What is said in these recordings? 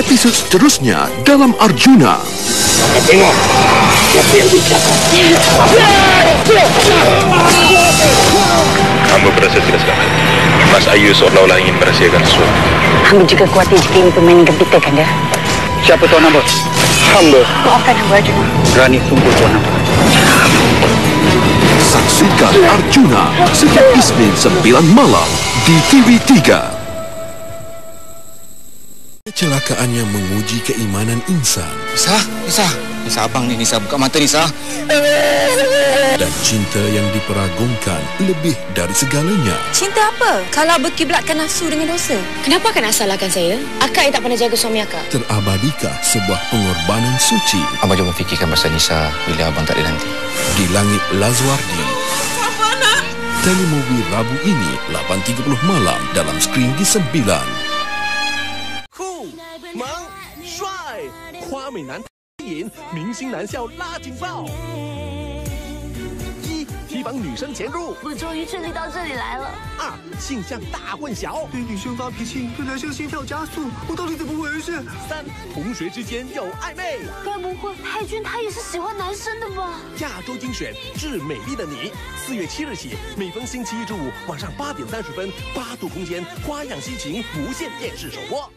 episod seterusnya dalam Arjuna. Tengok siapa yang. Hamba berasa tidak selamat. Mas Ayu seolah-olah ingin merahsiakan sesuatu. Hamba juga khawatir jika ini permainan gempita, Kanda. Siapa tuan hamba? Hamba. Maafkan hamba, Arjuna. Berani sungguh tuan hamba. Saksikan Arjuna setiap Isnin 9 malam di TV3. Kecelakaan yang menguji keimanan insan Nisa, Nisa. Nisa abang ni Nisa buka mata Nisa. dan cinta yang diperagungkan lebih dari segalanya. Cinta apa? Kalau berkiblatkan nafsu dengan dosa. Kenapa akak nak salahkan saya? Akak yang tak pernah jaga suami akak. Terabadikah sebuah pengorbanan suci Abang cuma fikirkan pasal Nisa bila abang tak ada nanti. di langit Lazwardi? Telemovie Rabu ini 8.30 malam dalam skrin di 9. 花美男引，明星男校拉警报。一、提防女生潜入；我终于顺利到这里来了。二、性向大混淆；对女生发脾气，对男生心跳加速，我到底怎么回事？三、同学之间有暧昧。该不会太君他也是喜欢男生的吧？亚洲精选致美丽的你，四月七日起，每逢星期一至五晚上八点三十分，八度空间花样激情无限电视首播。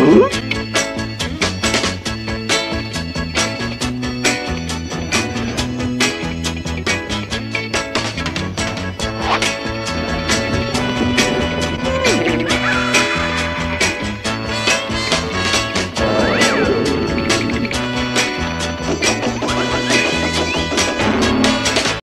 Hmm?